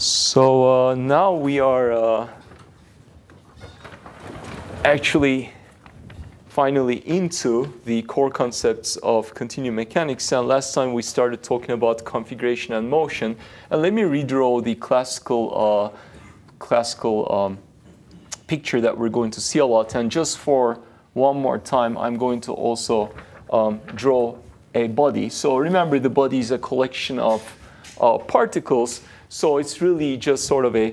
So uh, now we are uh, actually finally into the core concepts of continuum mechanics. And last time we started talking about configuration and motion. And let me redraw the classical, uh, classical um, picture that we're going to see a lot. And just for one more time, I'm going to also um, draw a body. So remember, the body is a collection of uh, particles so it's really just sort of a,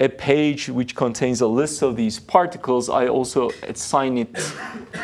a page which contains a list of these particles. I also assign it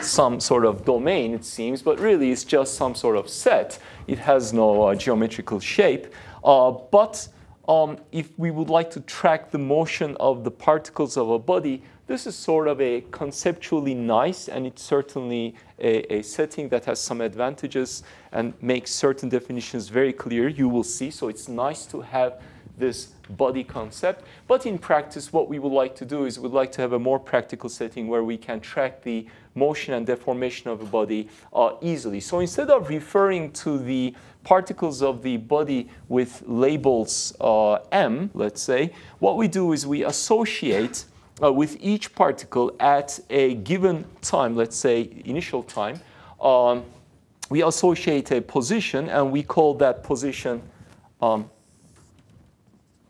some sort of domain, it seems, but really it's just some sort of set. It has no uh, geometrical shape. Uh, but um, if we would like to track the motion of the particles of a body, this is sort of a conceptually nice, and it's certainly a, a, setting that has some advantages and makes certain definitions very clear, you will see. So it's nice to have this body concept. But in practice, what we would like to do is we'd like to have a more practical setting where we can track the motion and deformation of a body uh, easily. So instead of referring to the particles of the body with labels uh, m, let's say, what we do is we associate uh, with each particle at a given time, let's say initial time, um, we associate a position and we call that position um,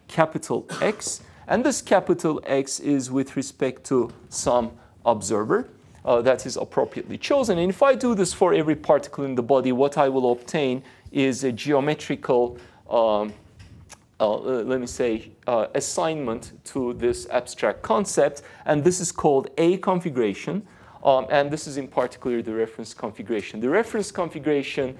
capital X. And this capital X is with respect to some observer uh, that is appropriately chosen. And if I do this for every particle in the body, what I will obtain is a geometrical um, uh, let me say, uh, assignment to this abstract concept. And this is called A configuration. Um, and this is in particular the reference configuration. The reference configuration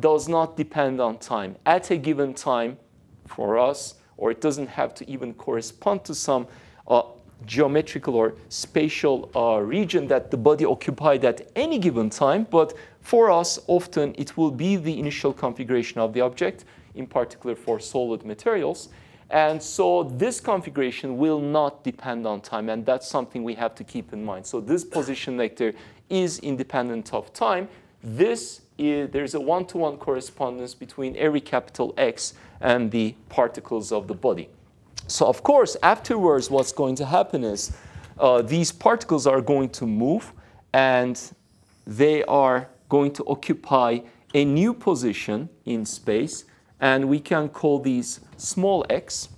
does not depend on time. At a given time, for us, or it doesn't have to even correspond to some uh, geometrical or spatial uh, region that the body occupied at any given time, but for us, often it will be the initial configuration of the object in particular for solid materials. And so this configuration will not depend on time, and that's something we have to keep in mind. So this position vector is independent of time. This is, there's a one-to-one -one correspondence between every capital X and the particles of the body. So of course, afterwards, what's going to happen is uh, these particles are going to move, and they are going to occupy a new position in space and we can call these small x.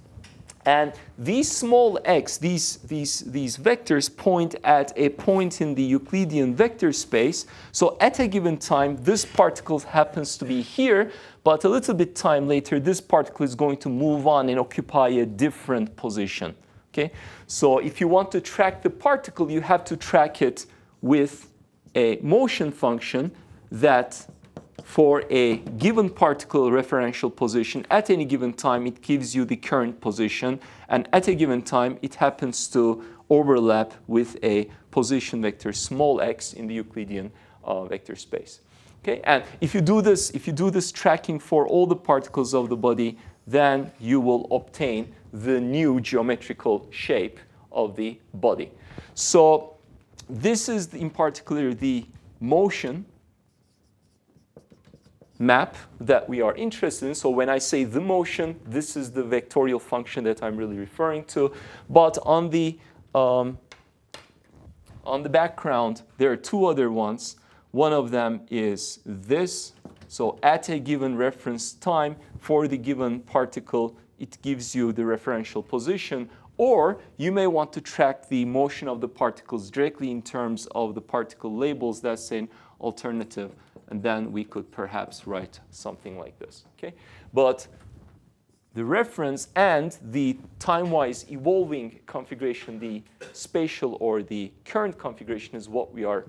And these small x, these, these, these vectors point at a point in the Euclidean vector space. So at a given time, this particle happens to be here, but a little bit time later, this particle is going to move on and occupy a different position. Okay? So if you want to track the particle, you have to track it with a motion function that for a given particle referential position at any given time, it gives you the current position. And at a given time, it happens to overlap with a position vector small x in the Euclidean uh, vector space. Okay, and if you do this, if you do this tracking for all the particles of the body, then you will obtain the new geometrical shape of the body. So this is in particular the motion map that we are interested in. So when I say the motion, this is the vectorial function that I'm really referring to. But on the, um, on the background, there are two other ones. One of them is this. So at a given reference time for the given particle, it gives you the referential position. Or you may want to track the motion of the particles directly in terms of the particle labels. That's an alternative and then we could perhaps write something like this. Okay? But the reference and the time-wise evolving configuration, the spatial or the current configuration is what we are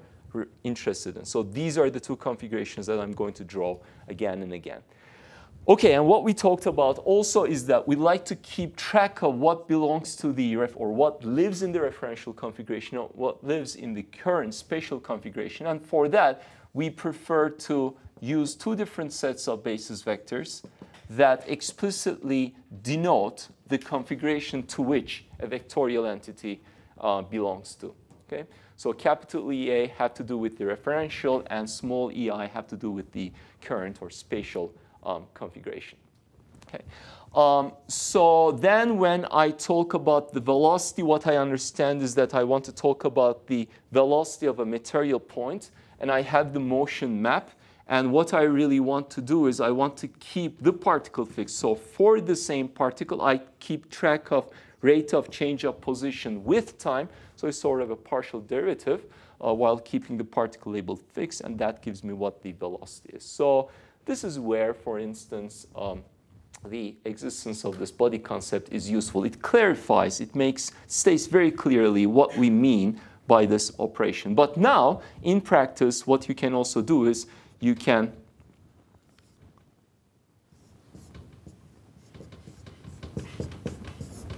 interested in. So these are the two configurations that I'm going to draw again and again. Okay, and what we talked about also is that we like to keep track of what belongs to the ref or what lives in the referential configuration or what lives in the current spatial configuration. And for that, we prefer to use two different sets of basis vectors that explicitly denote the configuration to which a vectorial entity uh, belongs to. Okay? So capital EA have to do with the referential and small ei have to do with the current or spatial um, configuration. Okay. Um, so then when I talk about the velocity, what I understand is that I want to talk about the velocity of a material point, and I have the motion map. And what I really want to do is I want to keep the particle fixed. So for the same particle, I keep track of rate of change of position with time. So it's sort of a partial derivative uh, while keeping the particle label fixed, and that gives me what the velocity is. So this is where, for instance, um, the existence of this body concept is useful. It clarifies, it makes, states very clearly what we mean by this operation. But now, in practice, what you can also do is you can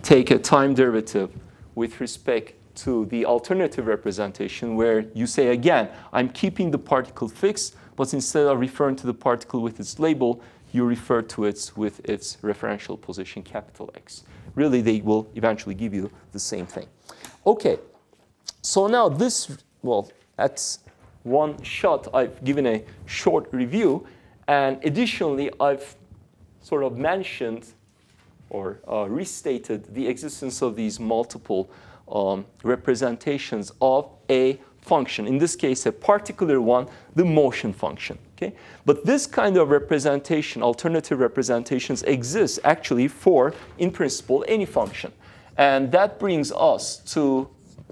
take a time derivative with respect to the alternative representation where you say again, I'm keeping the particle fixed, but instead of referring to the particle with its label, you refer to it with its referential position, capital X. Really, they will eventually give you the same thing. Okay, so now this, well, that's one shot. I've given a short review, and additionally, I've sort of mentioned or uh, restated the existence of these multiple um, representations of a function. In this case, a particular one, the motion function. Okay? But this kind of representation, alternative representations, exists actually for, in principle, any function. And that brings us to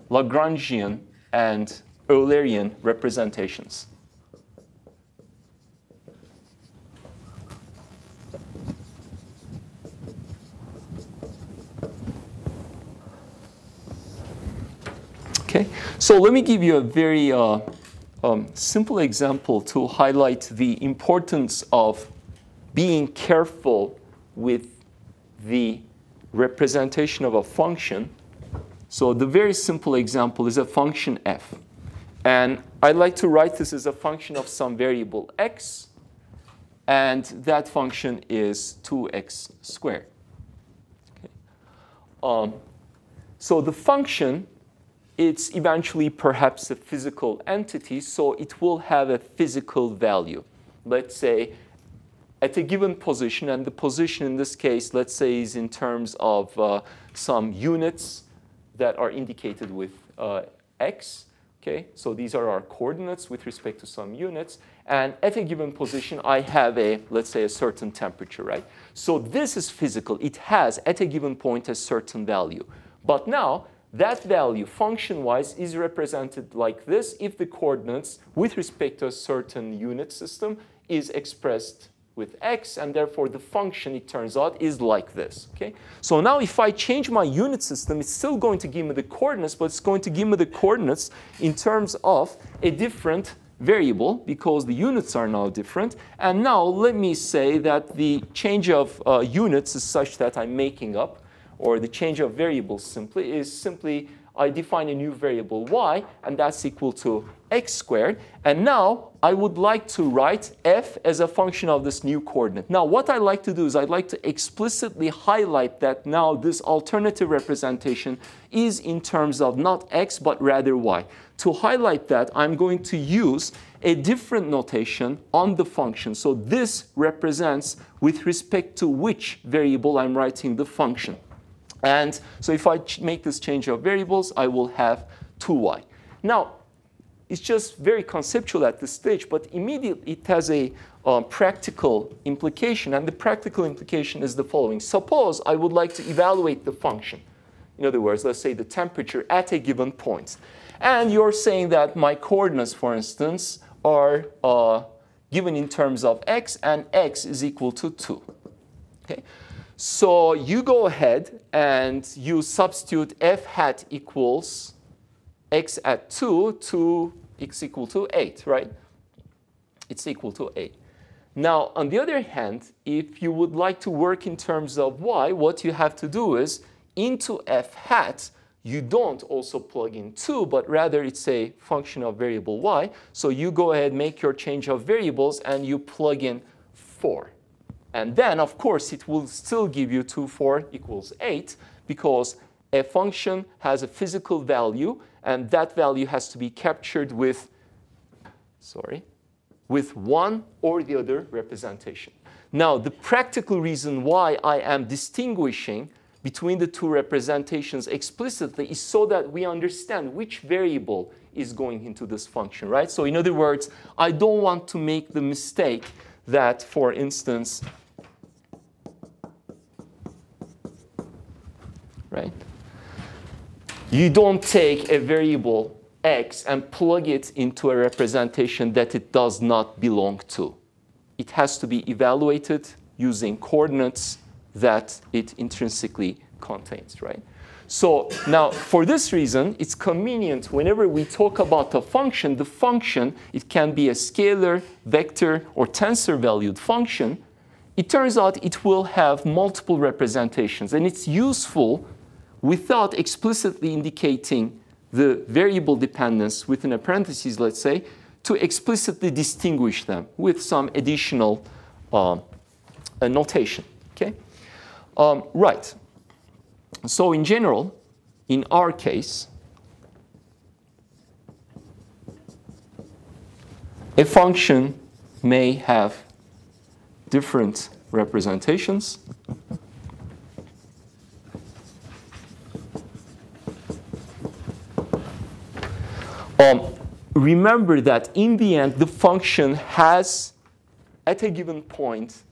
Lagrangian and Eulerian representations. Okay, so let me give you a very uh, um, simple example to highlight the importance of being careful with the representation of a function. So the very simple example is a function f. And I'd like to write this as a function of some variable x, and that function is 2x squared. Okay. Um, so the function it's eventually perhaps a physical entity, so it will have a physical value. Let's say at a given position, and the position in this case, let's say, is in terms of uh, some units that are indicated with uh, x. Okay, so these are our coordinates with respect to some units. And at a given position, I have a, let's say, a certain temperature, right? So this is physical. It has, at a given point, a certain value. But now, that value, function-wise, is represented like this if the coordinates with respect to a certain unit system is expressed with x, and therefore the function, it turns out, is like this. Okay? So now if I change my unit system, it's still going to give me the coordinates, but it's going to give me the coordinates in terms of a different variable because the units are now different. And now let me say that the change of uh, units is such that I'm making up or the change of variables simply is simply I define a new variable y, and that's equal to x squared. And now I would like to write f as a function of this new coordinate. Now what I like to do is I'd like to explicitly highlight that now this alternative representation is in terms of not x, but rather y. To highlight that, I'm going to use a different notation on the function. So this represents with respect to which variable I'm writing the function. And so if I make this change of variables, I will have 2y. Now, it's just very conceptual at this stage, but immediately it has a um, practical implication. And the practical implication is the following. Suppose I would like to evaluate the function. In other words, let's say the temperature at a given point. And you're saying that my coordinates, for instance, are uh, given in terms of x, and x is equal to 2. Okay? So you go ahead and you substitute f hat equals x at 2 to x equal to 8, right? It's equal to 8. Now, on the other hand, if you would like to work in terms of y, what you have to do is into f hat, you don't also plug in 2, but rather it's a function of variable y. So you go ahead, make your change of variables, and you plug in 4. And then, of course, it will still give you 2, 4 equals 8 because a function has a physical value, and that value has to be captured with, sorry, with one or the other representation. Now, the practical reason why I am distinguishing between the two representations explicitly is so that we understand which variable is going into this function, right? So in other words, I don't want to make the mistake that, for instance, right? You don't take a variable x and plug it into a representation that it does not belong to. It has to be evaluated using coordinates that it intrinsically contains, right? So now, for this reason, it's convenient whenever we talk about a function, the function, it can be a scalar, vector, or tensor-valued function. It turns out it will have multiple representations, and it's useful without explicitly indicating the variable dependence within a parenthesis, let's say, to explicitly distinguish them with some additional uh, notation. Okay? Um, right. So in general, in our case, a function may have different representations. Um, remember that in the end, the function has, at a given point,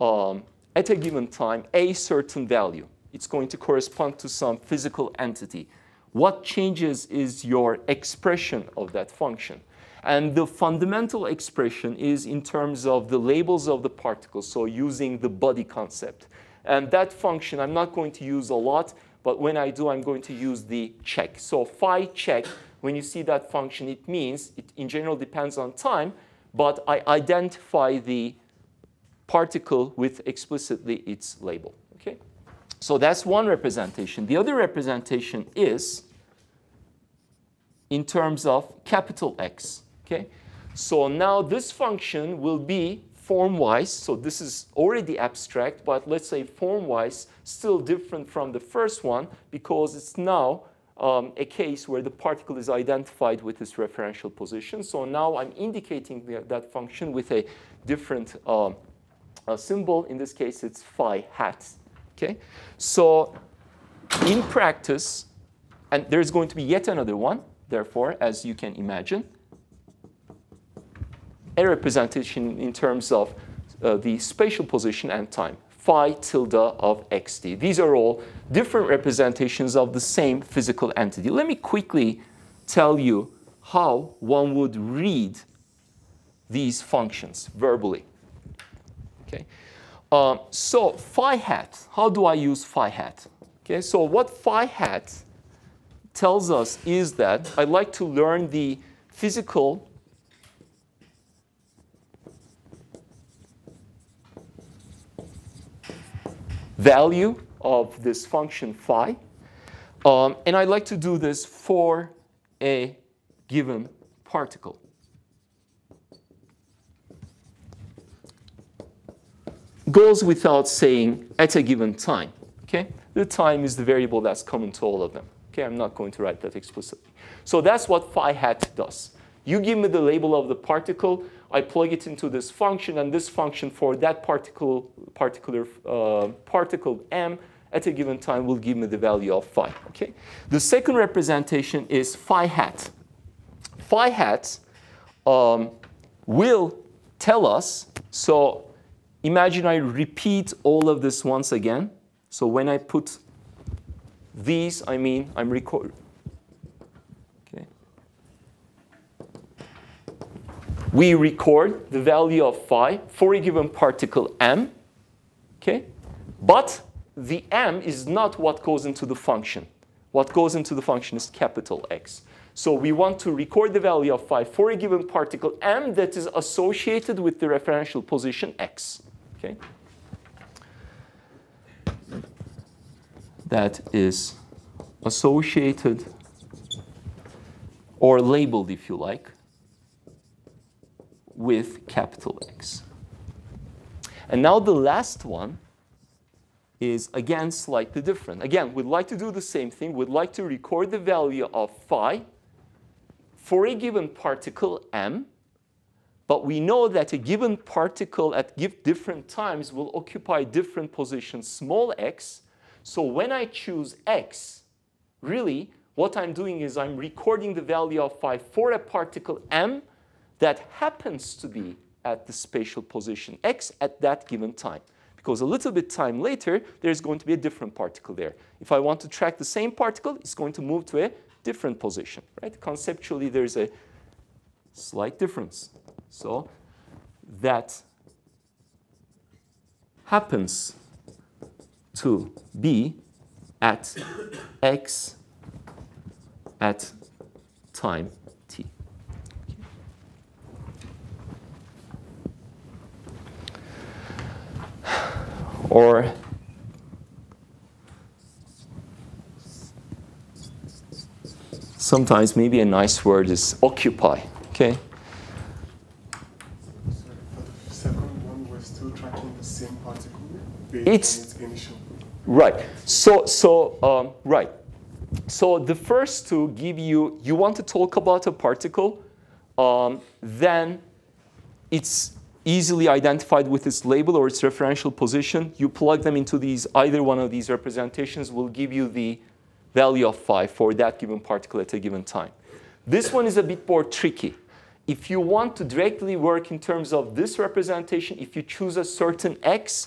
um, at a given time, a certain value. It's going to correspond to some physical entity. What changes is your expression of that function. And the fundamental expression is in terms of the labels of the particles, so using the body concept. And that function I'm not going to use a lot, but when I do, I'm going to use the check. So phi check, when you see that function, it means it in general depends on time, but I identify the particle with explicitly its label. Okay? So that's one representation. The other representation is in terms of capital X. Okay? So now this function will be form-wise, so this is already abstract, but let's say form-wise, still different from the first one because it's now um, a case where the particle is identified with its referential position. So now I'm indicating the, that function with a different uh, symbol. In this case, it's phi hat. Okay? So in practice, and there's going to be yet another one, therefore, as you can imagine, a representation in terms of uh, the spatial position and time, phi tilde of xt. These are all different representations of the same physical entity. Let me quickly tell you how one would read these functions verbally. Okay. Um, so phi hat, how do I use phi hat? Okay, so what phi hat tells us is that I'd like to learn the physical value of this function phi. Um, and I'd like to do this for a given particle. goes without saying at a given time. Okay? The time is the variable that's common to all of them. Okay, I'm not going to write that explicitly. So that's what phi hat does. You give me the label of the particle, I plug it into this function, and this function for that particle, particular uh, particle m at a given time will give me the value of phi. Okay? The second representation is phi hat. Phi hat um, will tell us, so Imagine I repeat all of this once again. So when I put these, I mean I'm recording. We record the value of phi for a given particle m. Okay? But the m is not what goes into the function. What goes into the function is capital X. So we want to record the value of phi for a given particle m that is associated with the referential position x. Okay? That is associated or labeled, if you like, with capital X. And now the last one is again slightly different. Again, we'd like to do the same thing. We'd like to record the value of phi for a given particle m but we know that a given particle at different times will occupy different positions, small x. So when I choose x, really what I'm doing is I'm recording the value of phi for a particle m that happens to be at the spatial position x at that given time. Because a little bit time later, there's going to be a different particle there. If I want to track the same particle, it's going to move to a different position, right? Conceptually, there's a slight difference. So that happens to be at x at time t. Or sometimes maybe a nice word is occupy, okay? it's, Right. So, so um, right. So the first two give you, you want to talk about a particle, um, then it's easily identified with its label or its referential position. You plug them into these, either one of these representations will give you the value of phi for that given particle at a given time. This one is a bit more tricky. If you want to directly work in terms of this representation, if you choose a certain x,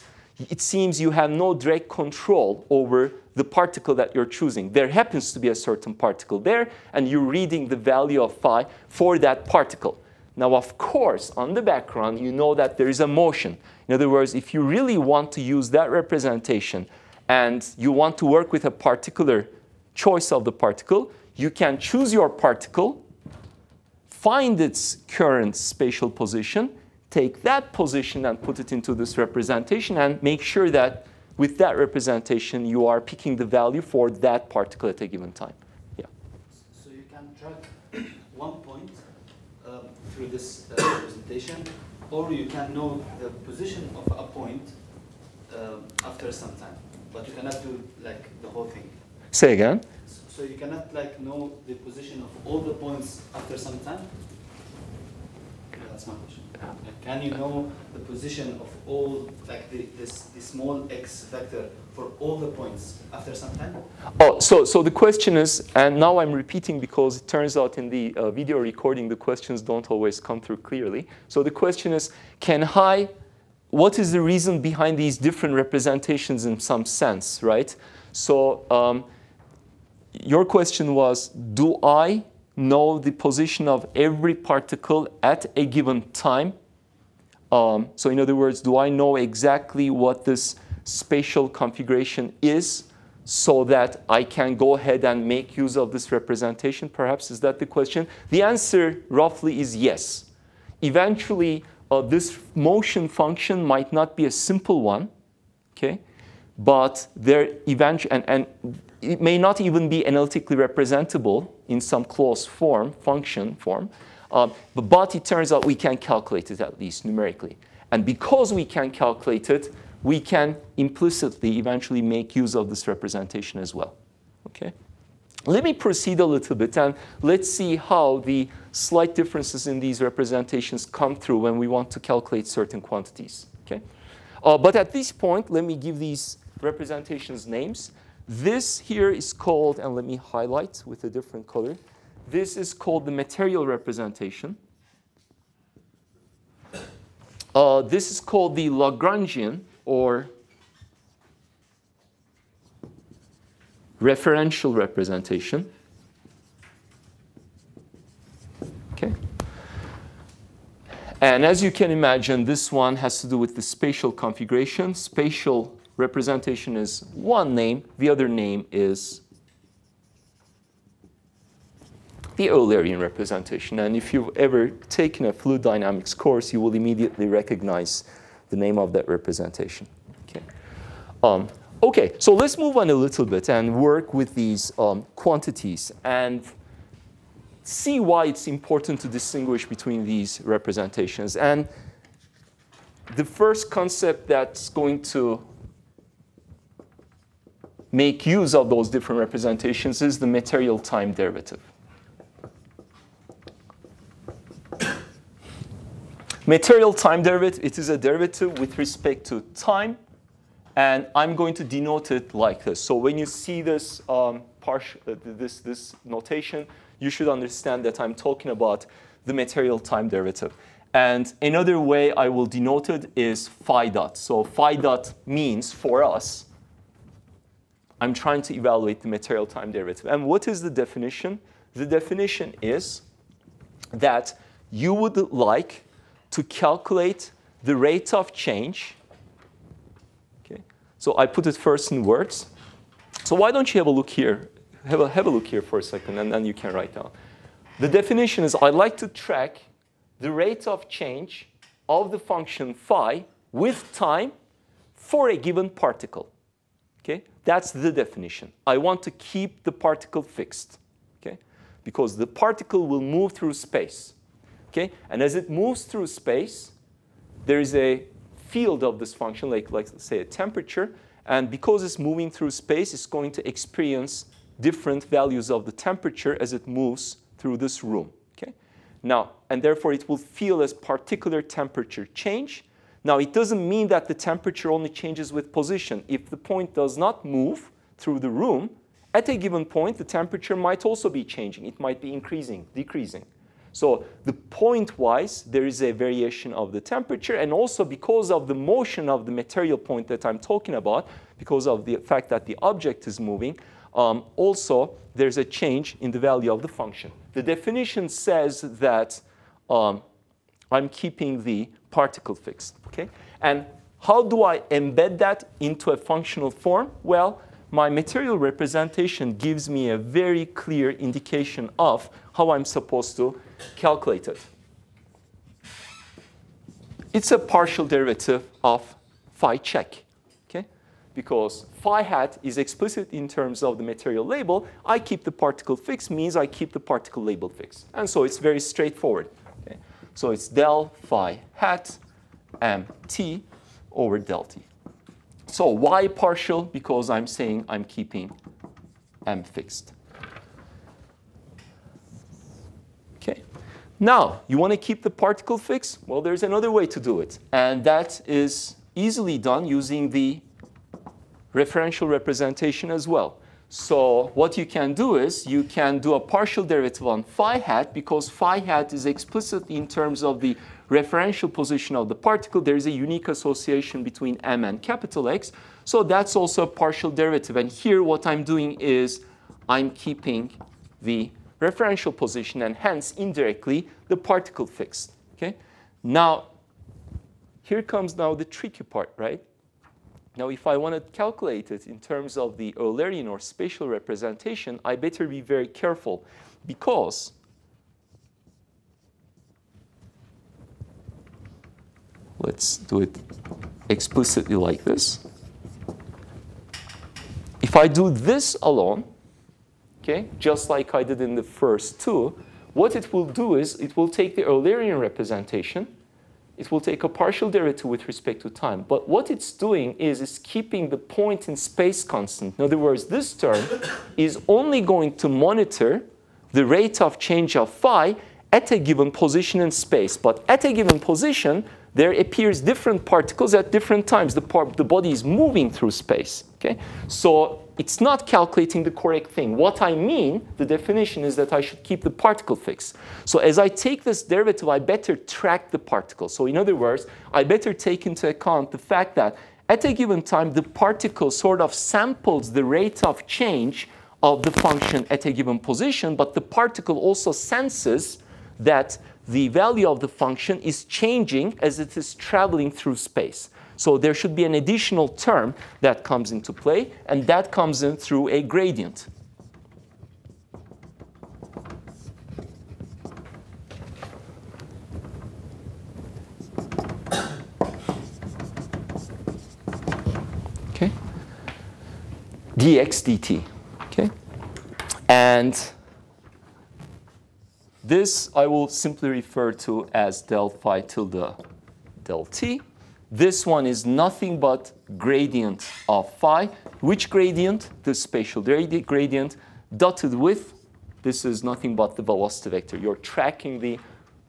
it seems you have no direct control over the particle that you're choosing. There happens to be a certain particle there, and you're reading the value of phi for that particle. Now, of course, on the background, you know that there is a motion. In other words, if you really want to use that representation and you want to work with a particular choice of the particle, you can choose your particle, find its current spatial position, take that position and put it into this representation and make sure that with that representation you are picking the value for that particle at a given time. Yeah. So you can track one point um, through this uh, representation or you can know the position of a point um, after some time. But you cannot do like the whole thing. Say again? So you cannot like know the position of all the points after some time? Yeah, that's my question. Can you know the position of all, like the, this, the small x vector for all the points after some time? Oh, so, so the question is, and now I'm repeating because it turns out in the uh, video recording the questions don't always come through clearly. So the question is, can I, what is the reason behind these different representations in some sense, right? So um, your question was, do I know the position of every particle at a given time. Um, so in other words, do I know exactly what this spatial configuration is so that I can go ahead and make use of this representation? Perhaps is that the question? The answer roughly is yes. Eventually, uh, this motion function might not be a simple one, okay? But there eventually, and, and it may not even be analytically representable in some closed form, function form, um, but, but it turns out we can calculate it at least numerically. And because we can calculate it, we can implicitly eventually make use of this representation as well. Okay? Let me proceed a little bit and let's see how the slight differences in these representations come through when we want to calculate certain quantities. Okay? Uh, but at this point, let me give these representations names. This here is called, and let me highlight with a different color. This is called the material representation. Uh, this is called the Lagrangian or referential representation. Okay. And as you can imagine, this one has to do with the spatial configuration. Spatial representation is one name, the other name is the Eulerian representation. And if you've ever taken a fluid dynamics course, you will immediately recognize the name of that representation. Okay, um, okay so let's move on a little bit and work with these um, quantities and see why it's important to distinguish between these representations. And the first concept that's going to make use of those different representations is the material time derivative. Material time derivative, it is a derivative with respect to time. And I'm going to denote it like this. So when you see this, um, partial, uh, this, this notation, you should understand that I'm talking about the material time derivative. And another way I will denote it is phi dot. So phi dot means for us, I'm trying to evaluate the material time derivative. And what is the definition? The definition is that you would like to calculate the rate of change. Okay, so I put it first in words. So why don't you have a look here? Have a, have a look here for a second, and then you can write down. The definition is I'd like to track the rate of change of the function phi with time for a given particle. Okay, that's the definition. I want to keep the particle fixed. Okay, because the particle will move through space. Okay? And as it moves through space, there is a field of this function, like, like say a temperature, and because it's moving through space, it's going to experience different values of the temperature as it moves through this room. Okay? Now, and therefore it will feel as particular temperature change. Now, it doesn't mean that the temperature only changes with position. If the point does not move through the room, at a given point, the temperature might also be changing. It might be increasing, decreasing. So the point-wise, there is a variation of the temperature, and also because of the motion of the material point that I'm talking about, because of the fact that the object is moving, um, also there's a change in the value of the function. The definition says that um, I'm keeping the particle fixed. Okay? And how do I embed that into a functional form? Well, my material representation gives me a very clear indication of how I'm supposed to calculate it. It's a partial derivative of phi check, okay? Because phi hat is explicit in terms of the material label. I keep the particle fixed means I keep the particle label fixed. And so it's very straightforward. So it's del phi hat mt over del t. So why partial? Because I'm saying I'm keeping m fixed. Okay. Now, you want to keep the particle fixed? Well, there's another way to do it. And that is easily done using the referential representation as well. So what you can do is you can do a partial derivative on phi hat because phi hat is explicit in terms of the referential position of the particle, there is a unique association between m and capital X. So that's also a partial derivative. And here what I'm doing is I'm keeping the referential position and hence indirectly the particle fixed. Okay? Now, here comes now the tricky part, right? Now, if I want to calculate it in terms of the Eulerian or spatial representation, I better be very careful because Let's do it explicitly like this. If I do this alone, okay, just like I did in the first two, what it will do is it will take the Eulerian representation, it will take a partial derivative with respect to time. But what it's doing is it's keeping the point in space constant. In other words, this term is only going to monitor the rate of change of phi at a given position in space. But at a given position, there appears different particles at different times. The, the body is moving through space. Okay? So it's not calculating the correct thing. What I mean, the definition is that I should keep the particle fixed. So as I take this derivative, I better track the particle. So in other words, I better take into account the fact that at a given time, the particle sort of samples the rate of change of the function at a given position, but the particle also senses that the value of the function is changing as it is traveling through space. So there should be an additional term that comes into play, and that comes in through a gradient. Okay? dx dt. Okay? And this I will simply refer to as del phi tilde del t. This one is nothing but gradient of phi. Which gradient? The spatial gradient dotted with, this is nothing but the velocity vector. You're tracking the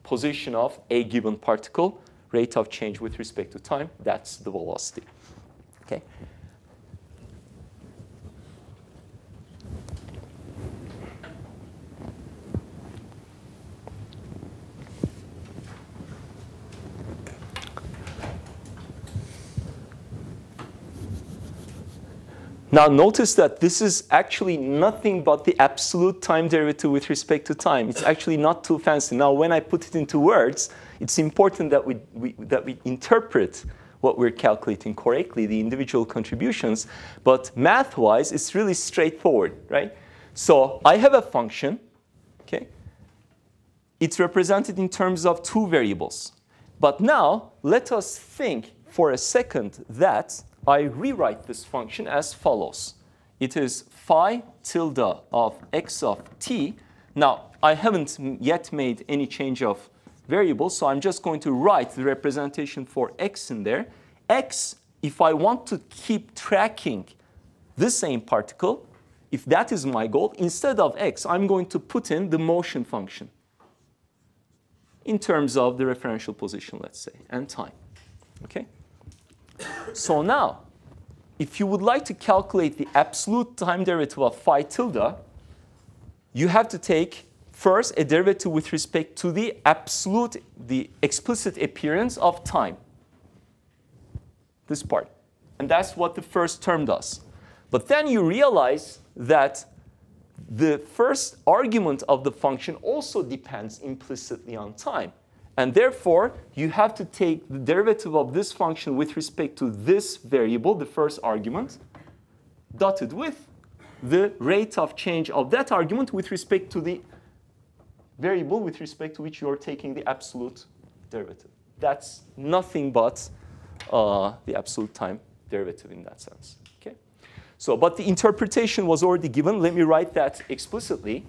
position of a given particle rate of change with respect to time, that's the velocity. Okay. Now notice that this is actually nothing but the absolute time derivative with respect to time. It's actually not too fancy. Now when I put it into words, it's important that we, we that we interpret what we're calculating correctly, the individual contributions. But math-wise, it's really straightforward, right? So I have a function, okay? It's represented in terms of two variables. But now let us think for a second that I rewrite this function as follows. It is phi tilde of x of t. Now, I haven't yet made any change of variables, so I'm just going to write the representation for x in there. x, if I want to keep tracking the same particle, if that is my goal, instead of x, I'm going to put in the motion function in terms of the referential position, let's say, and time. Okay? So now, if you would like to calculate the absolute time derivative of phi tilde, you have to take first a derivative with respect to the absolute, the explicit appearance of time. This part. And that's what the first term does. But then you realize that the first argument of the function also depends implicitly on time. And therefore, you have to take the derivative of this function with respect to this variable, the first argument, dotted with the rate of change of that argument with respect to the variable with respect to which you're taking the absolute derivative. That's nothing but uh, the absolute time derivative in that sense. Okay? So, but the interpretation was already given. Let me write that explicitly.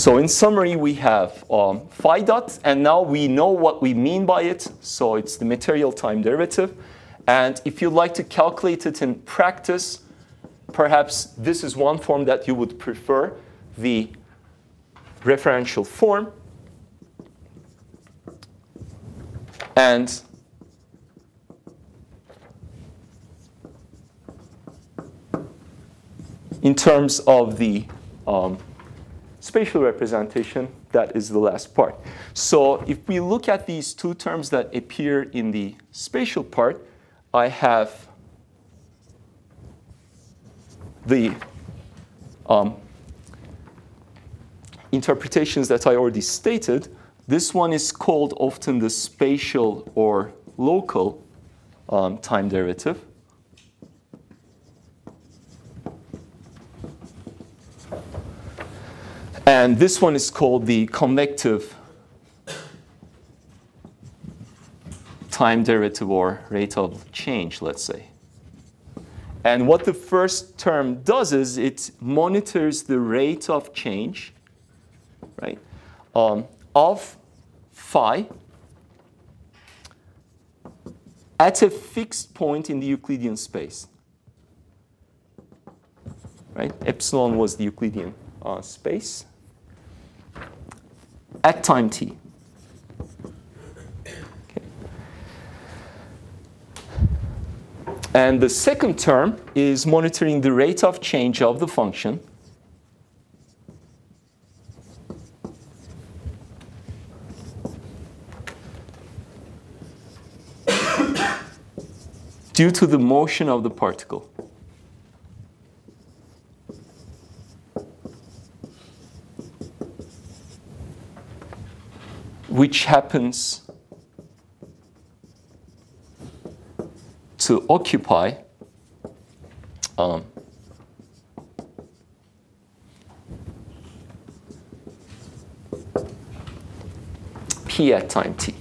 So in summary, we have um, phi dot, and now we know what we mean by it. So it's the material time derivative. And if you'd like to calculate it in practice, perhaps this is one form that you would prefer, the referential form. And in terms of the um, spatial representation, that is the last part. So if we look at these two terms that appear in the spatial part, I have the um, interpretations that I already stated. This one is called often the spatial or local um, time derivative. And this one is called the convective time derivative or rate of change, let's say. And what the first term does is it monitors the rate of change, right, um, of phi at a fixed point in the Euclidean space. Right? Epsilon was the Euclidean uh, space at time t. And the second term is monitoring the rate of change of the function due to the motion of the particle. Which happens to occupy um, p at time t.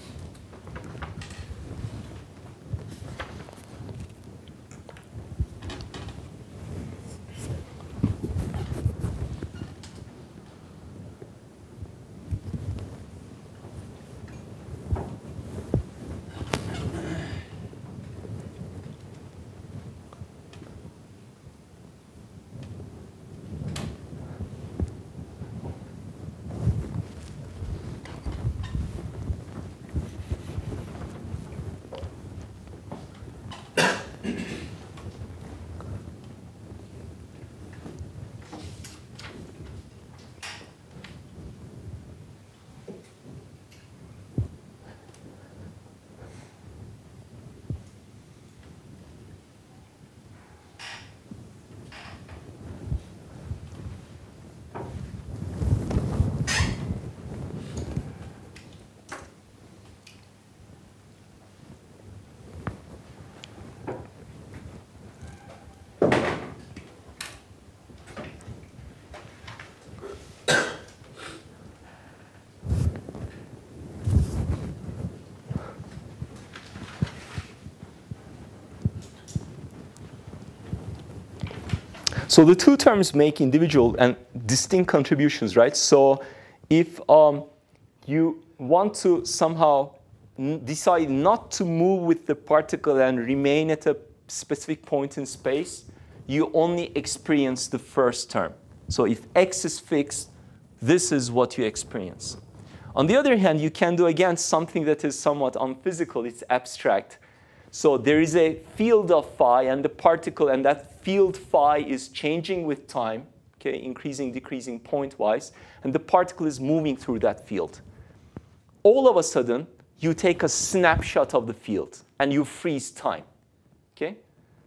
So the two terms make individual and distinct contributions, right? So if um, you want to somehow decide not to move with the particle and remain at a specific point in space, you only experience the first term. So if x is fixed, this is what you experience. On the other hand, you can do again something that is somewhat unphysical, it's abstract. So there is a field of phi and the particle and that field phi is changing with time, okay, increasing, decreasing point-wise, and the particle is moving through that field. All of a sudden, you take a snapshot of the field and you freeze time, okay?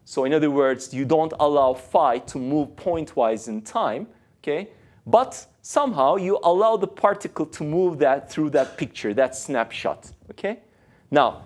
So in other words, you don't allow phi to move pointwise in time, okay? But somehow you allow the particle to move that through that picture, that snapshot, okay? Now,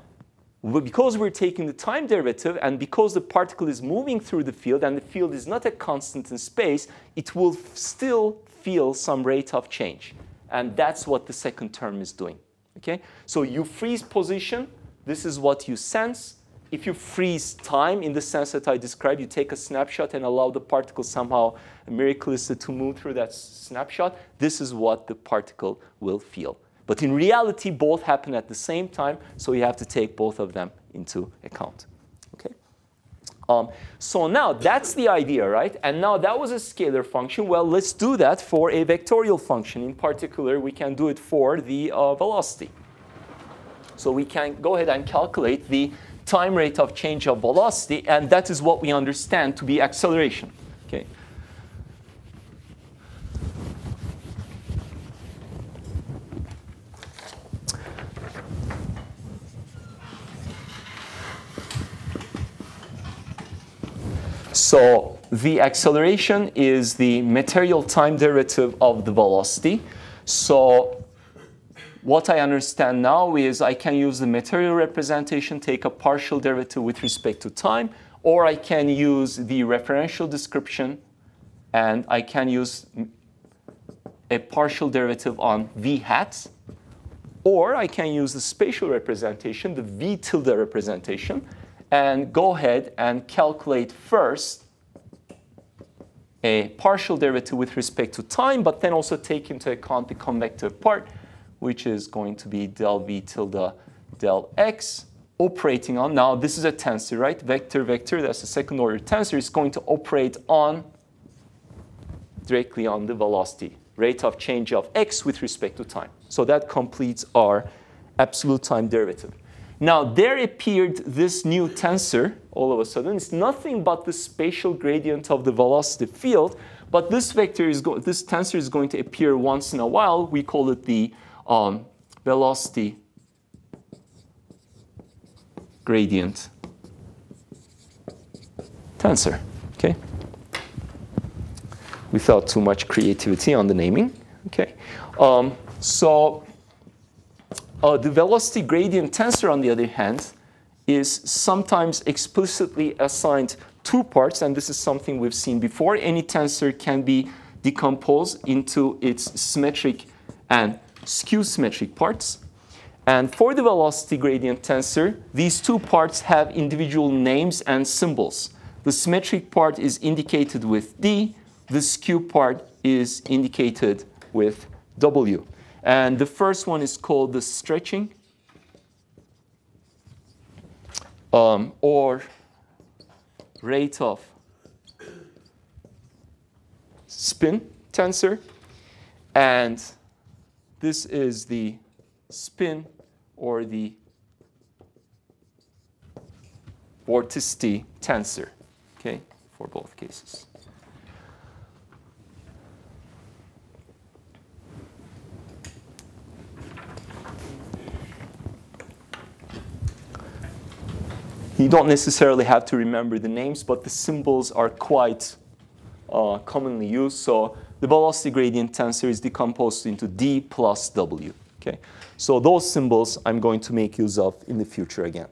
because we're taking the time derivative and because the particle is moving through the field and the field is not a constant in space, it will still feel some rate of change. And that's what the second term is doing. Okay? So you freeze position, this is what you sense. If you freeze time in the sense that I described, you take a snapshot and allow the particle somehow miraculously to move through that snapshot, this is what the particle will feel. But in reality, both happen at the same time, so you have to take both of them into account. Okay? Um, so now that's the idea, right? And now that was a scalar function. Well, let's do that for a vectorial function. In particular, we can do it for the uh, velocity. So we can go ahead and calculate the time rate of change of velocity, and that is what we understand to be acceleration. Okay. So the acceleration is the material time derivative of the velocity. So what I understand now is I can use the material representation, take a partial derivative with respect to time, or I can use the referential description and I can use a partial derivative on v hat, or I can use the spatial representation, the v tilde representation, and go ahead and calculate first a partial derivative with respect to time, but then also take into account the convective part, which is going to be del v tilde del x operating on, now this is a tensor, right? Vector, vector, that's a second order tensor, is going to operate on, directly on the velocity, rate of change of x with respect to time. So that completes our absolute time derivative. Now there appeared this new tensor all of a sudden. It's nothing but the spatial gradient of the velocity field, but this vector is this tensor is going to appear once in a while. We call it the um, velocity gradient tensor. Okay. Without too much creativity on the naming. Okay. Um, so uh, the velocity gradient tensor, on the other hand, is sometimes explicitly assigned two parts, and this is something we've seen before. Any tensor can be decomposed into its symmetric and skew symmetric parts. And for the velocity gradient tensor, these two parts have individual names and symbols. The symmetric part is indicated with D, the skew part is indicated with W. And the first one is called the stretching um, or rate of spin tensor. And this is the spin or the vorticity tensor, okay, for both cases. You don't necessarily have to remember the names, but the symbols are quite uh, commonly used. So the velocity gradient tensor is decomposed into d plus w. Okay? So those symbols I'm going to make use of in the future again.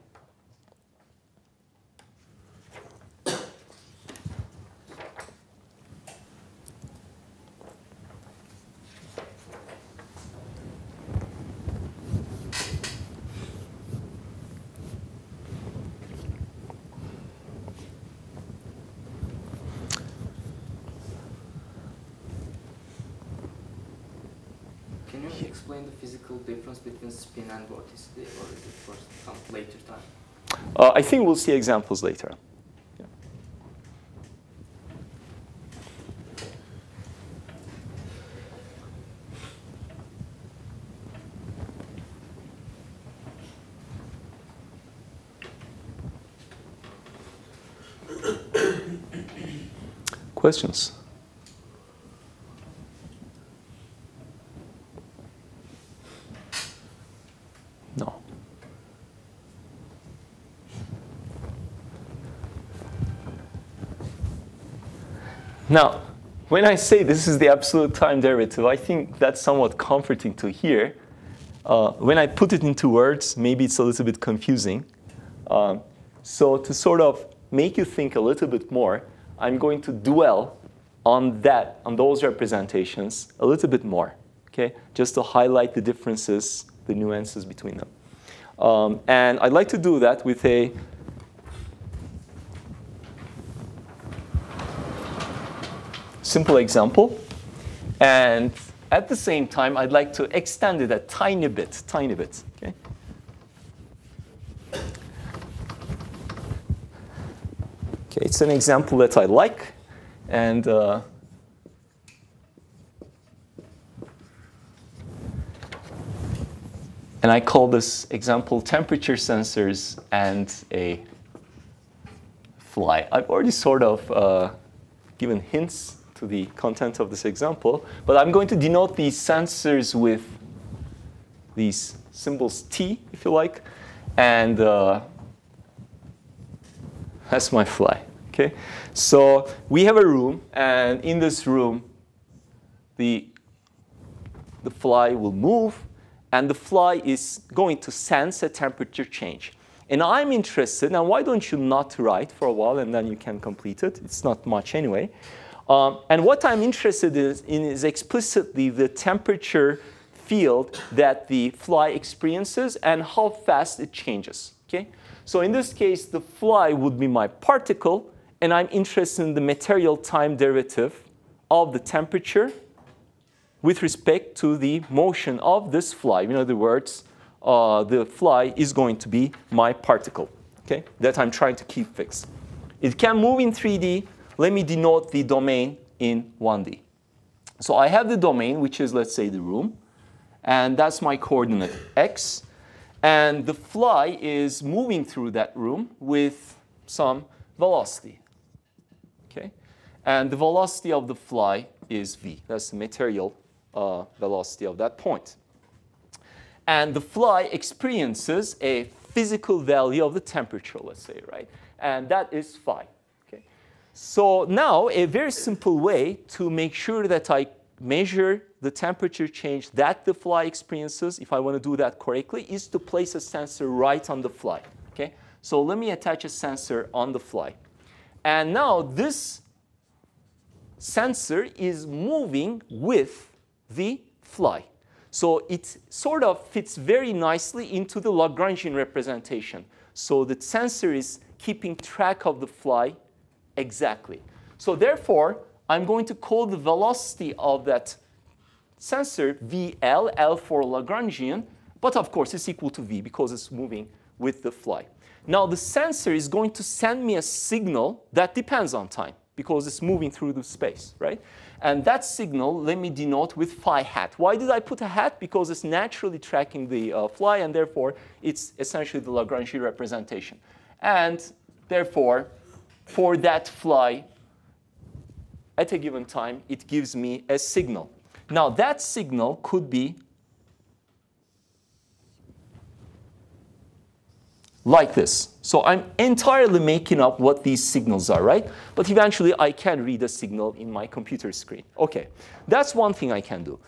Think we'll see examples later. Yeah. Questions? Now, when I say this is the absolute time derivative, I think that's somewhat comforting to hear. Uh, when I put it into words, maybe it's a little bit confusing. Um, so to sort of make you think a little bit more, I'm going to dwell on that, on those representations a little bit more, okay? Just to highlight the differences, the nuances between them. Um, and I'd like to do that with a simple example. And at the same time, I'd like to extend it a tiny bit, tiny bit. Okay? Okay, it's an example that I like. And uh, and I call this example temperature sensors and a fly. I've already sort of uh, given hints to the content of this example, but I'm going to denote these sensors with these symbols T, if you like, and uh, that's my fly. Okay, so we have a room, and in this room, the the fly will move, and the fly is going to sense a temperature change. And I'm interested, now why don't you not write for a while and then you can complete it? It's not much anyway. Um, and what I'm interested in is explicitly the temperature field that the fly experiences and how fast it changes. Okay? So in this case, the fly would be my particle, and I'm interested in the material time derivative of the temperature with respect to the motion of this fly. In other words, uh, the fly is going to be my particle, okay, that I'm trying to keep fixed. It can move in 3D, let me denote the domain in 1D. So I have the domain, which is, let's say, the room. And that's my coordinate x. And the fly is moving through that room with some velocity. Okay? And the velocity of the fly is v. That's the material uh, velocity of that point. And the fly experiences a physical value of the temperature, let's say, right? And that is phi. So now a very simple way to make sure that I measure the temperature change that the fly experiences, if I want to do that correctly, is to place a sensor right on the fly. Okay? So let me attach a sensor on the fly. And now this sensor is moving with the fly. So it sort of fits very nicely into the Lagrangian representation. So the sensor is keeping track of the fly exactly. So therefore, I'm going to call the velocity of that sensor VL, L for Lagrangian, but of course it's equal to V because it's moving with the fly. Now the sensor is going to send me a signal that depends on time because it's moving through the space, right? And that signal, let me denote with phi hat. Why did I put a hat? Because it's naturally tracking the uh, fly, and therefore it's essentially the Lagrangian representation. And therefore, for that fly at a given time, it gives me a signal. Now, that signal could be like this. So I'm entirely making up what these signals are, right? But eventually, I can read a signal in my computer screen. OK, that's one thing I can do.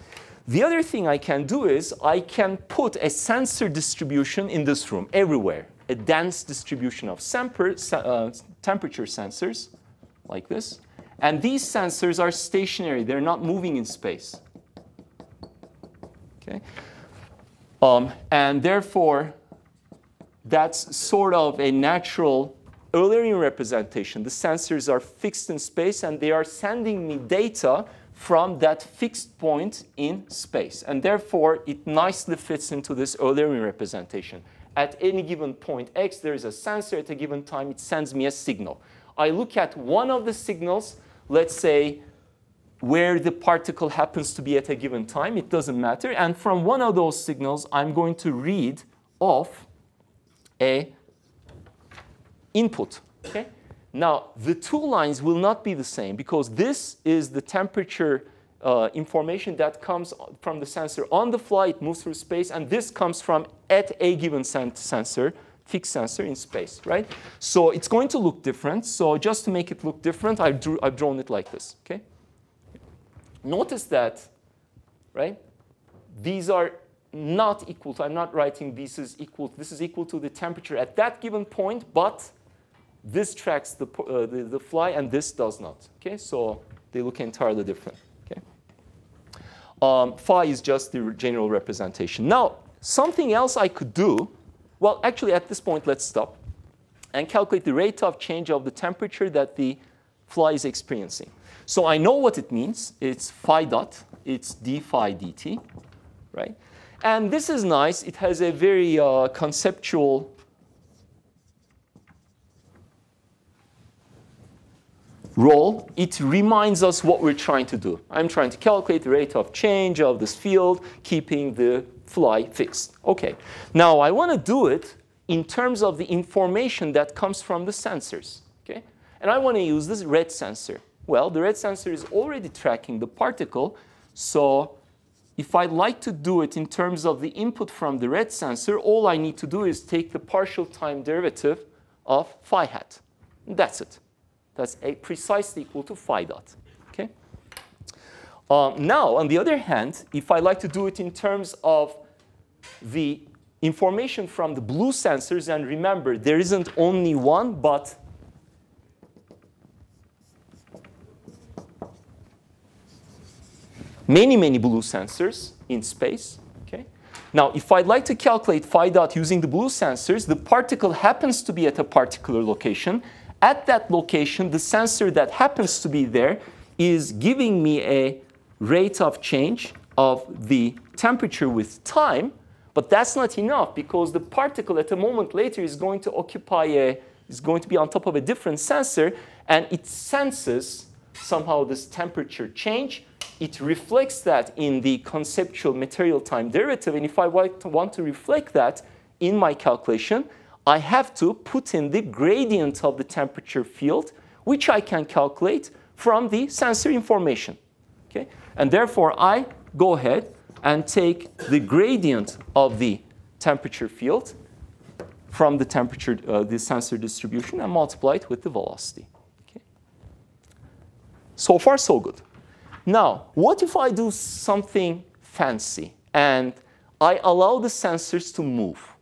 The other thing I can do is I can put a sensor distribution in this room everywhere a dense distribution of uh, temperature sensors, like this. And these sensors are stationary. They're not moving in space. Okay? Um, and therefore, that's sort of a natural Eulerian representation. The sensors are fixed in space, and they are sending me data from that fixed point in space. And therefore, it nicely fits into this Eulerian representation. At any given point x, there is a sensor. At a given time, it sends me a signal. I look at one of the signals, let's say where the particle happens to be at a given time. It doesn't matter. And from one of those signals, I'm going to read off a input. Okay? Now, the two lines will not be the same because this is the temperature uh, information that comes from the sensor on the fly. It moves through space. And this comes from at a given sensor, fixed sensor in space, right? So it's going to look different. So just to make it look different, I've, drew, I've drawn it like this. Okay? Notice that, right? These are not equal to, I'm not writing this is equal, this is equal to the temperature at that given point, but this tracks the, uh, the, the, fly and this does not. Okay, so they look entirely different. Um, phi is just the general representation. Now, something else I could do, well, actually at this point, let's stop and calculate the rate of change of the temperature that the fly is experiencing. So I know what it means. It's phi dot. It's d phi dt, right? And this is nice. It has a very uh, conceptual role. It reminds us what we're trying to do. I'm trying to calculate the rate of change of this field, keeping the fly fixed. OK. Now, I want to do it in terms of the information that comes from the sensors. Okay? And I want to use this red sensor. Well, the red sensor is already tracking the particle. So if I'd like to do it in terms of the input from the red sensor, all I need to do is take the partial time derivative of phi hat. That's it. That's a precisely equal to phi dot. Okay? Um, now, on the other hand, if I like to do it in terms of the information from the blue sensors, and remember, there isn't only one, but many, many blue sensors in space. Okay? Now, if I'd like to calculate phi dot using the blue sensors, the particle happens to be at a particular location. At that location, the sensor that happens to be there is giving me a rate of change of the temperature with time, but that's not enough because the particle at a moment later is going to occupy a, is going to be on top of a different sensor, and it senses somehow this temperature change, it reflects that in the conceptual material time derivative. And if I want to reflect that in my calculation, I have to put in the gradient of the temperature field, which I can calculate from the sensor information. Okay? And therefore, I go ahead and take the gradient of the temperature field from the temperature, uh, the sensor distribution, and multiply it with the velocity. Okay? So far, so good. Now, what if I do something fancy and I allow the sensors to move?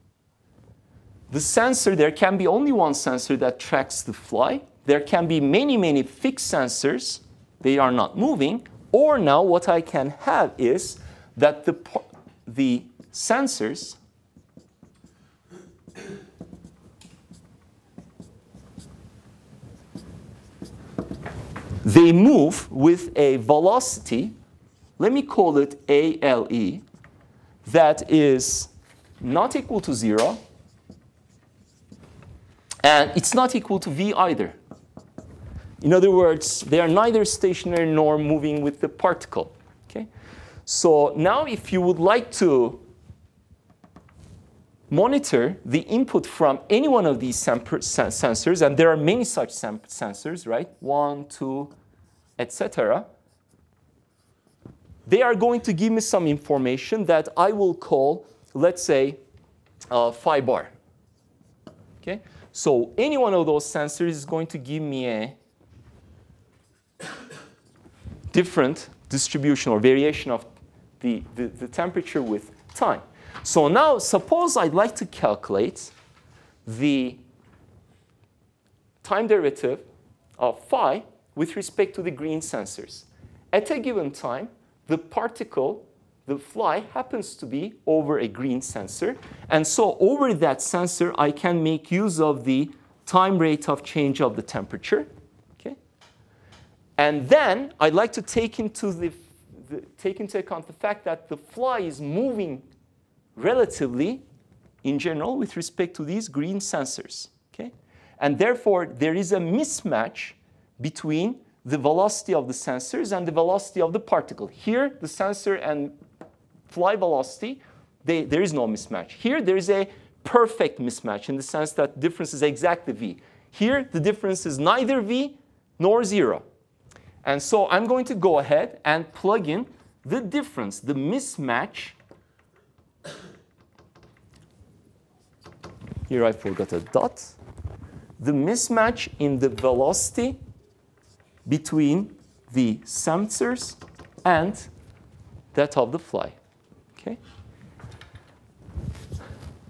The sensor, there can be only one sensor that tracks the fly. There can be many, many fixed sensors. They are not moving. Or now what I can have is that the, the sensors they move with a velocity, let me call it ALE, that is not equal to zero, and it's not equal to v either. In other words, they are neither stationary nor moving with the particle. Okay? So now if you would like to monitor the input from any one of these sensors, and there are many such sensors, right? One, two, etc. They are going to give me some information that I will call, let's say, uh, phi bar. Okay? So any one of those sensors is going to give me a different distribution or variation of the, the, the temperature with time. So now suppose I'd like to calculate the time derivative of phi with respect to the green sensors. At a given time, the particle, the fly, happens to be over a green sensor. And so over that sensor, I can make use of the time rate of change of the temperature. Okay? And then I'd like to take into, the, the, take into account the fact that the fly is moving relatively in general with respect to these green sensors. Okay? And therefore, there is a mismatch between the velocity of the sensors and the velocity of the particle. Here, the sensor and fly velocity, they, there is no mismatch. Here, there is a perfect mismatch in the sense that difference is exactly v. Here, the difference is neither v nor 0. And so I'm going to go ahead and plug in the difference, the mismatch. Here I forgot a dot. The mismatch in the velocity between the sensors and that of the fly. Okay?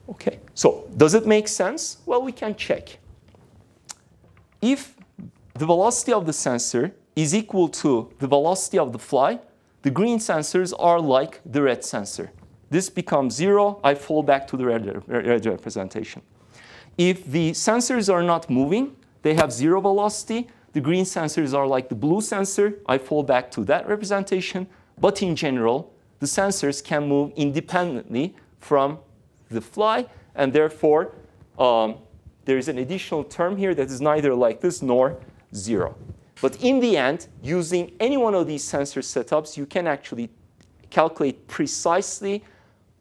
Okay, so does it make sense? Well, we can check. If the velocity of the sensor is equal to the velocity of the fly, the green sensors are like the red sensor. This becomes zero, I fall back to the red, red representation. If the sensors are not moving, they have zero velocity, the green sensors are like the blue sensor, I fall back to that representation. But in general, the sensors can move independently from the fly, and therefore um, there is an additional term here that is neither like this nor zero. But in the end, using any one of these sensor setups, you can actually calculate precisely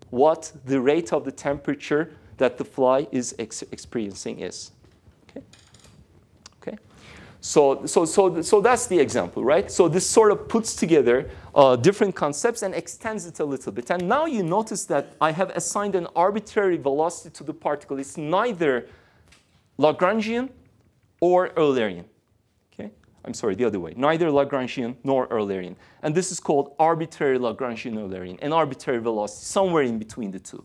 what the rate of the temperature that the fly is ex experiencing is. Okay? So, so, so, so that's the example, right? So this sort of puts together uh, different concepts and extends it a little bit. And now you notice that I have assigned an arbitrary velocity to the particle. It's neither Lagrangian or Eulerian. Okay? I'm sorry, the other way, neither Lagrangian nor Eulerian. And this is called arbitrary Lagrangian Eulerian, an arbitrary velocity, somewhere in between the two.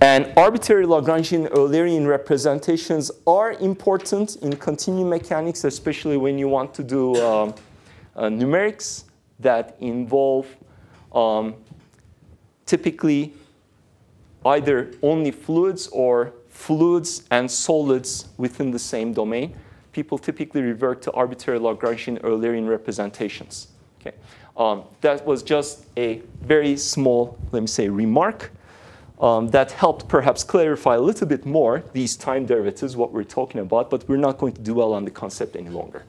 And arbitrary Lagrangian Eulerian representations are important in continuum mechanics, especially when you want to do uh, uh, numerics that involve um, typically either only fluids or fluids and solids within the same domain. People typically revert to arbitrary Lagrangian Eulerian representations. Okay. Um, that was just a very small, let me say, remark um, that helped perhaps clarify a little bit more these time derivatives, what we're talking about, but we're not going to dwell on the concept any longer.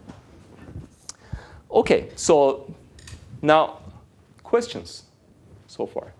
Okay, so now questions so far?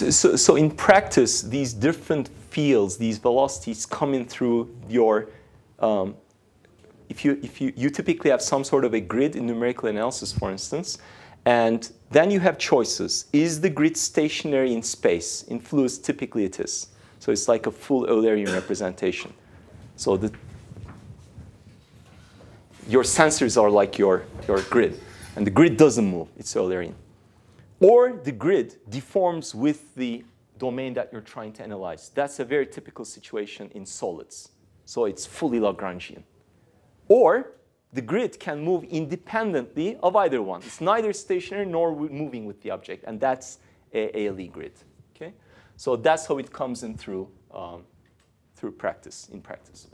So, so, in practice, these different fields, these velocities coming through your, um, if, you, if you, you typically have some sort of a grid in numerical analysis, for instance, and then you have choices. Is the grid stationary in space? In fluids, typically it is. So it's like a full Eulerian representation. So the, your sensors are like your, your grid. And the grid doesn't move. It's Eulerian or the grid deforms with the domain that you're trying to analyze. That's a very typical situation in solids. So it's fully Lagrangian. Or the grid can move independently of either one. It's neither stationary nor moving with the object, and that's a ALE grid. Okay? So that's how it comes in through, um, through practice, in practice.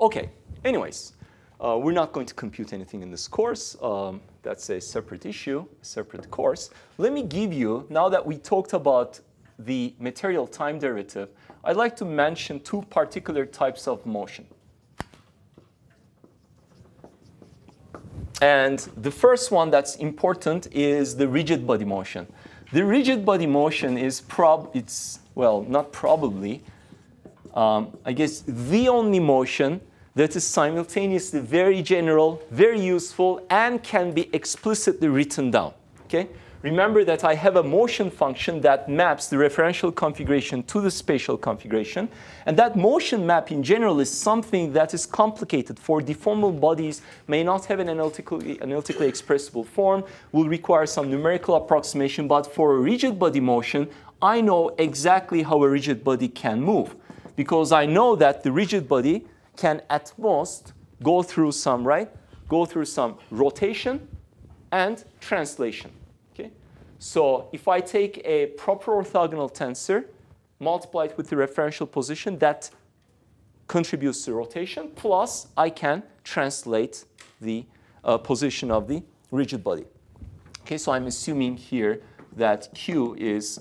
Okay, anyways, uh, we're not going to compute anything in this course. Um, that's a separate issue, separate course. Let me give you, now that we talked about the material time derivative, I'd like to mention two particular types of motion. And the first one that's important is the rigid body motion. The rigid body motion is prob, it's, well, not probably, um, I guess the only motion that is simultaneously very general, very useful, and can be explicitly written down. Okay? remember that I have a motion function that maps the referential configuration to the spatial configuration. And that motion map in general is something that is complicated. For deformable bodies, may not have an analytically, analytically expressible form, will require some numerical approximation. But for a rigid body motion, I know exactly how a rigid body can move because I know that the rigid body can at most go through some, right? Go through some rotation and translation. Okay? So if I take a proper orthogonal tensor, multiply it with the referential position, that contributes to rotation, plus I can translate the uh, position of the rigid body. Okay, so I'm assuming here that Q is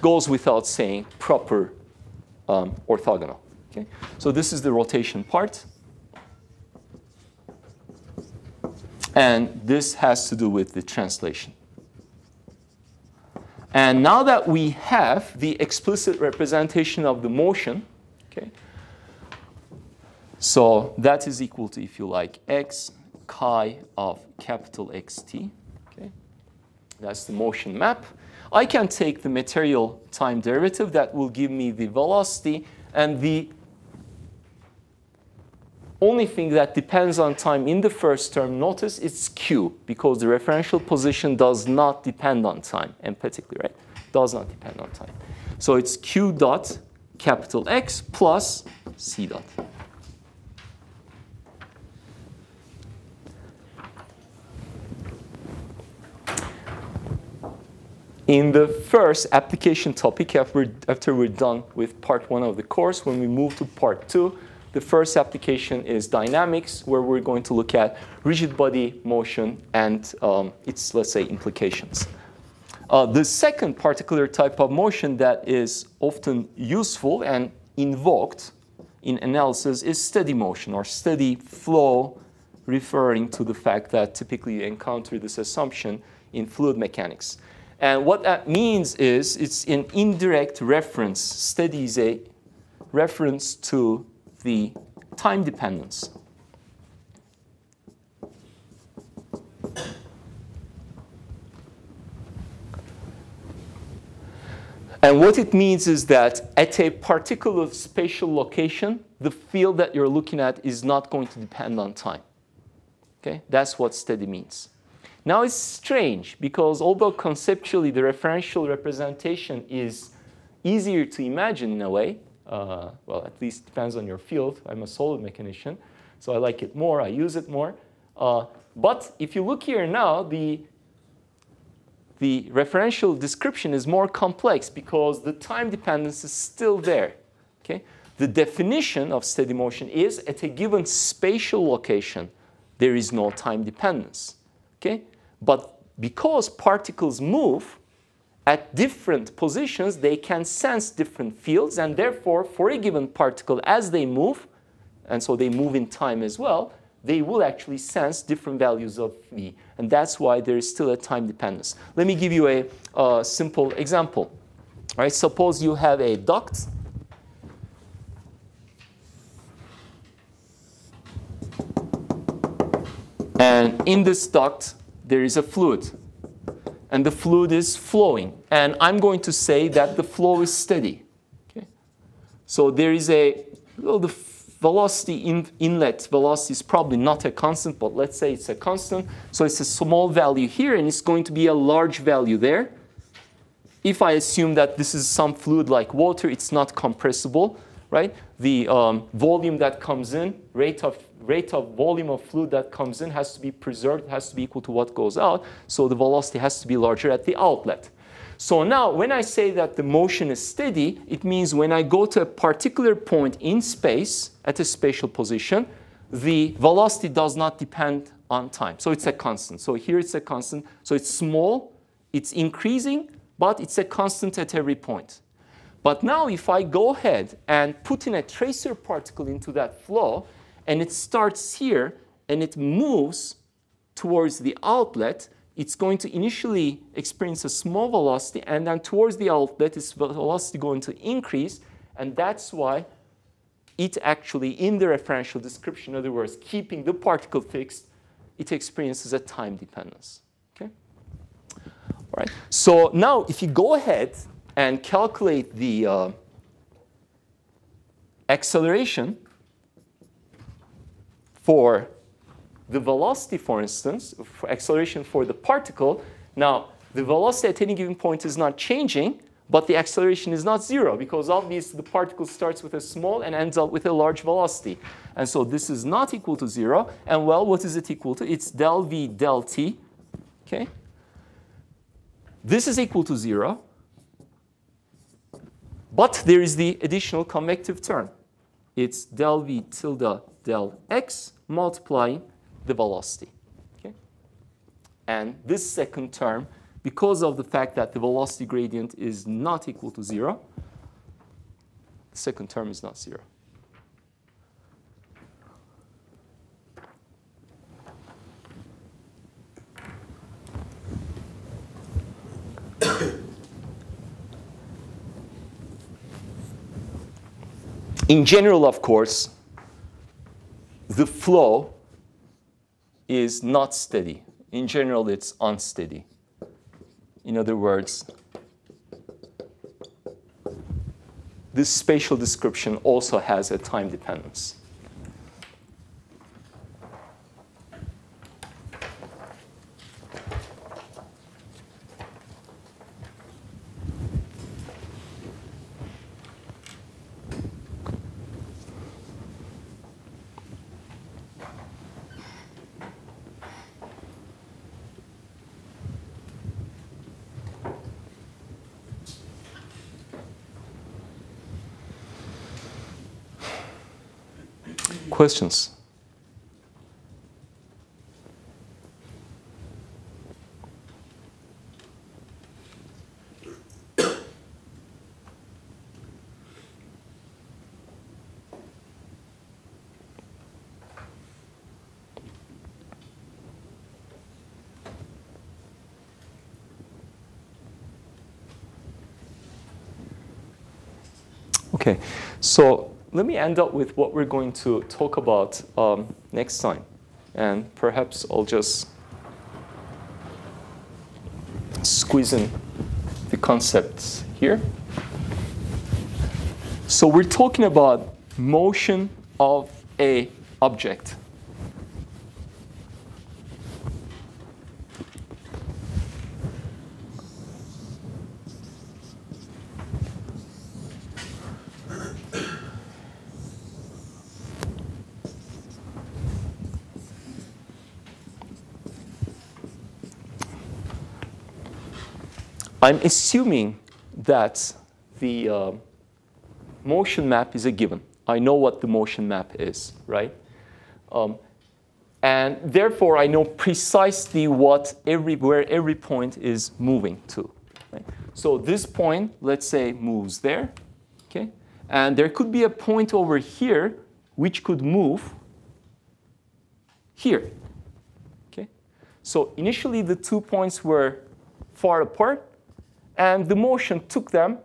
goes without saying proper um, orthogonal. Okay? So this is the rotation part. And this has to do with the translation. And now that we have the explicit representation of the motion, okay, so that is equal to, if you like, x chi of capital XT. Okay, that's the motion map. I can take the material time derivative that will give me the velocity and the only thing that depends on time in the first term, notice it's q, because the referential position does not depend on time, emphatically, right? Does not depend on time. So it's q dot capital X plus c dot. In the first application topic, after, after we're done with part one of the course, when we move to part two, the first application is dynamics, where we're going to look at rigid body motion and um, its, let's say, implications. Uh, the second particular type of motion that is often useful and invoked in analysis is steady motion or steady flow, referring to the fact that typically you encounter this assumption in fluid mechanics. And what that means is it's an indirect reference. Steady is a reference to the time dependence. And what it means is that at a particular spatial location, the field that you're looking at is not going to depend on time. Okay? That's what steady means. Now it's strange because although conceptually the referential representation is easier to imagine in a way, uh, well, at least depends on your field. I'm a solid mechanician, so I like it more. I use it more. Uh, but if you look here now, the, the referential description is more complex because the time dependence is still there. Okay? The definition of steady motion is at a given spatial location, there is no time dependence. Okay? But because particles move, at different positions, they can sense different fields, and therefore, for a given particle, as they move, and so they move in time as well, they will actually sense different values of V. And that's why there is still a time dependence. Let me give you a, simple example. All right, suppose you have a duct. And in this duct, there is a fluid and the fluid is flowing. And I'm going to say that the flow is steady. Okay? So there is a, well, the velocity in, inlet velocity is probably not a constant, but let's say it's a constant. So it's a small value here, and it's going to be a large value there. If I assume that this is some fluid like water, it's not compressible, right? The um, volume that comes in, rate of rate of volume of fluid that comes in has to be preserved, has to be equal to what goes out. So the velocity has to be larger at the outlet. So now when I say that the motion is steady, it means when I go to a particular point in space at a spatial position, the velocity does not depend on time. So it's a constant. So here it's a constant. So it's small, it's increasing, but it's a constant at every point. But now if I go ahead and put in a tracer particle into that flow, and it starts here and it moves towards the outlet, it's going to initially experience a small velocity and then towards the outlet, its velocity going to increase. And that's why it actually, in the referential description, in other words, keeping the particle fixed, it experiences a time dependence. Okay? All right. So now if you go ahead and calculate the uh, acceleration for the velocity, for instance, for acceleration for the particle, now the velocity at any given point is not changing, but the acceleration is not zero because obviously the particle starts with a small and ends up with a large velocity. And so this is not equal to zero. And well, what is it equal to? It's del v del t. Okay? This is equal to zero. But there is the additional convective term. It's del v tilde del x multiplying the velocity. Okay? And this second term because of the fact that the velocity gradient is not equal to zero, the second term is not zero. In general, of course, the flow is not steady. In general, it's unsteady. In other words, this spatial description also has a time dependence. Questions? Okay, so let me end up with what we're going to talk about um, next time. And perhaps I'll just squeeze in the concepts here. So we're talking about motion of a object. I'm assuming that the uh, motion map is a given. I know what the motion map is, right? Um, and therefore, I know precisely what every, where every point is moving to. Right? So this point, let's say, moves there. Okay? And there could be a point over here which could move here. Okay? So initially, the two points were far apart and the motion took them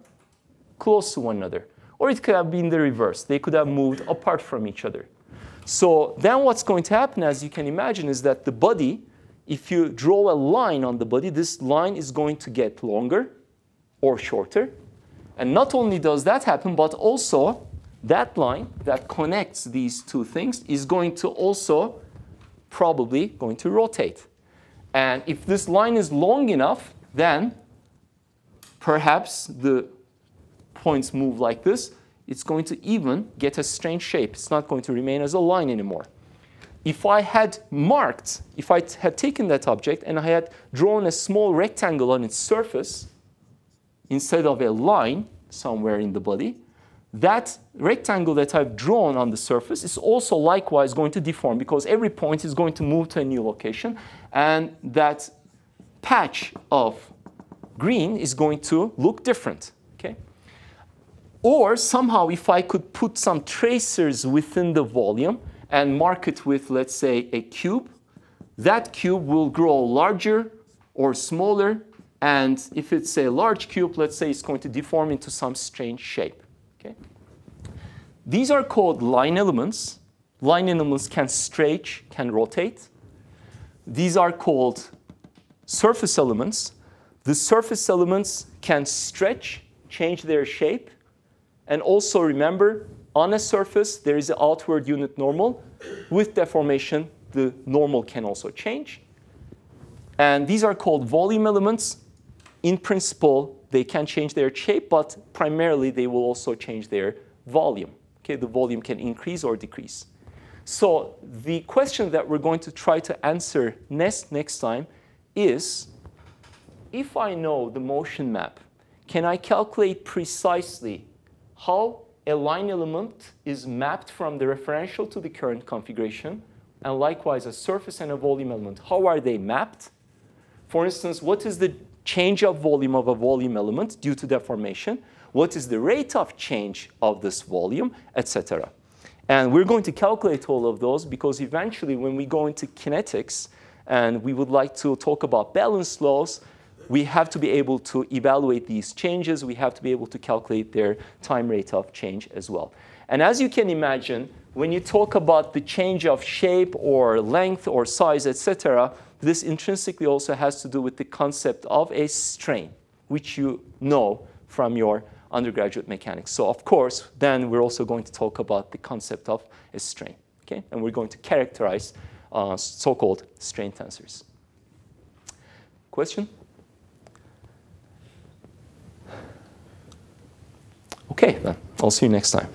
close to one another. Or it could have been the reverse. They could have moved apart from each other. So then what's going to happen, as you can imagine, is that the body, if you draw a line on the body, this line is going to get longer or shorter. And not only does that happen, but also that line that connects these two things is going to also probably going to rotate. And if this line is long enough, then perhaps the points move like this, it's going to even get a strange shape. It's not going to remain as a line anymore. If I had marked, if I had taken that object and I had drawn a small rectangle on its surface instead of a line somewhere in the body, that rectangle that I've drawn on the surface is also likewise going to deform because every point is going to move to a new location and that patch of green is going to look different. Okay? Or somehow if I could put some tracers within the volume and mark it with, let's say, a cube, that cube will grow larger or smaller. And if it's a large cube, let's say it's going to deform into some strange shape. Okay? These are called line elements. Line elements can stretch, can rotate. these are called surface elements. The surface elements can stretch, change their shape, and also remember, on a surface, there is an outward unit normal. With deformation, the normal can also change. And these are called volume elements. In principle, they can change their shape, but primarily they will also change their volume. Okay, the volume can increase or decrease. So the question that we're going to try to answer next, next time is, if I know the motion map, can I calculate precisely how a line element is mapped from the referential to the current configuration, and likewise a surface and a volume element, how are they mapped? For instance, what is the change of volume of a volume element due to deformation? What is the rate of change of this volume, etc. And we're going to calculate all of those because eventually when we go into kinetics and we would like to talk about balance laws, we have to be able to evaluate these changes. We have to be able to calculate their time rate of change as well. And as you can imagine, when you talk about the change of shape or length or size, etc., this intrinsically also has to do with the concept of a strain, which you know from your undergraduate mechanics. So of course, then we're also going to talk about the concept of a strain, okay? And we're going to characterize uh, so-called strain tensors. Question? Okay, then. I'll see you next time.